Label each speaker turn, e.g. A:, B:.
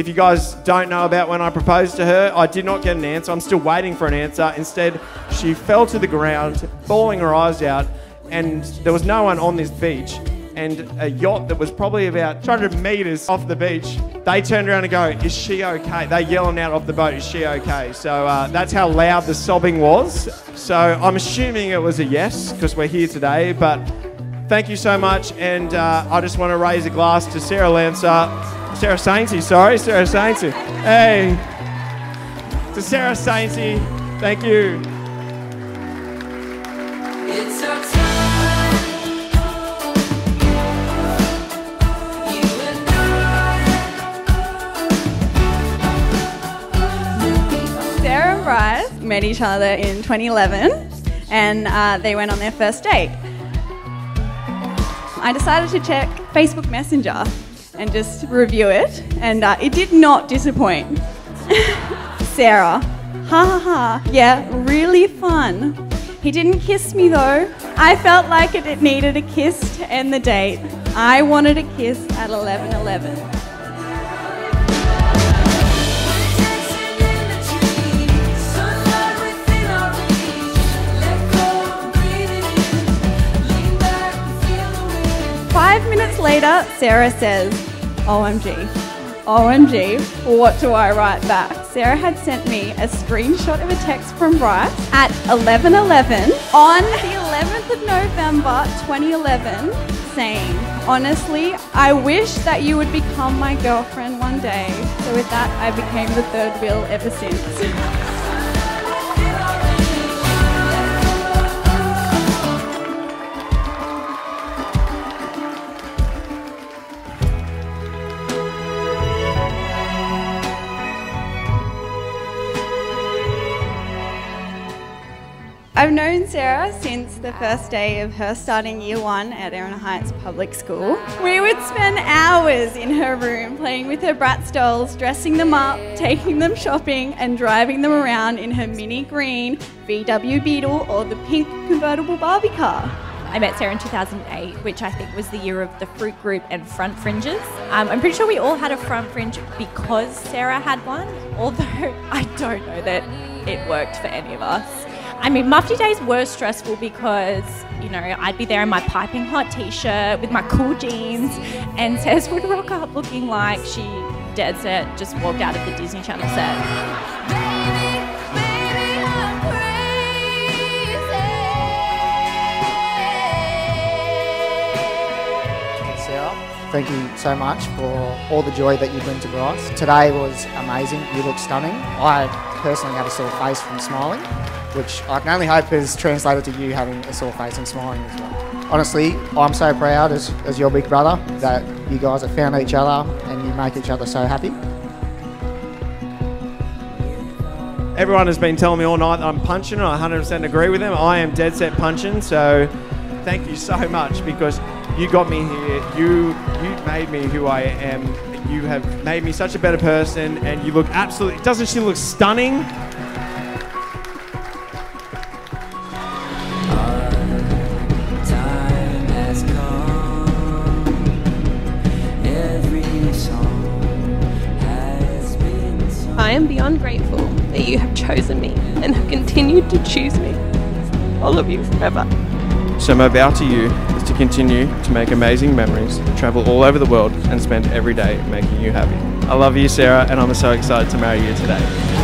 A: If you guys don't know about when I proposed to her, I did not get an answer. I'm still waiting for an answer. Instead, she fell to the ground, bawling her eyes out, and there was no one on this beach. And a yacht that was probably about 200 meters off the beach, they turned around and go, Is she okay? They yelling out of the boat, Is she okay? So uh, that's how loud the sobbing was. So I'm assuming it was a yes because we're here today. But thank you so much. And uh, I just want to raise a glass to Sarah Lancer, Sarah Sainty, sorry, Sarah Sainty. Hey, to Sarah Sainty, thank you.
B: It's our time. You and
C: Sarah and Bryce met each other in 2011 and uh, they went on their first date. I decided to check Facebook Messenger and just review it, and uh, it did not disappoint. Sarah, ha ha ha, yeah, really fun. He didn't kiss me though. I felt like it, needed a kiss to end the date. I wanted a kiss at 11:11.
B: 11.
C: Five minutes later, Sarah says, OMG. OMG, what do I write back? Sarah had sent me a screenshot of a text from Bryce at 11:11 on the 11th of November 2011 saying, Honestly, I wish that you would become my girlfriend one day. So with that, I became the third wheel ever since. I've known Sarah since the first day of her starting year one at Erin Heights Public School. We would spend hours in her room playing with her Bratz dolls, dressing them up, taking them shopping, and driving them around in her mini green VW Beetle or the pink convertible Barbie car.
D: I met Sarah in 2008, which I think was the year of the fruit group and front fringes. Um, I'm pretty sure we all had a front fringe because Sarah had one, although I don't know that it worked for any of us. I mean, Mufti days were stressful because, you know, I'd be there in my piping hot t shirt with my cool jeans, and Tess would rock up looking like she dead set just walked out of the Disney Channel set.
E: Thank you so much for all the joy that you bring to Bryce. Today was amazing. You look stunning. I personally had a sore face from smiling, which I can only hope has translated to you having a sore face and smiling as well. Honestly, I'm so proud as, as your big brother that you guys have found each other and you make each other so happy.
A: Everyone has been telling me all night that I'm punching, and I 100% agree with them. I am dead set punching, so thank you so much because you got me here. You you made me who I am. You have made me such a better person, and you look absolutely. Doesn't she look stunning?
F: I am beyond grateful that you have chosen me and have continued to choose me. All of you forever.
A: So my vow to you is to continue to make amazing memories, travel all over the world, and spend every day making you happy. I love you, Sarah, and I'm so excited to marry you today.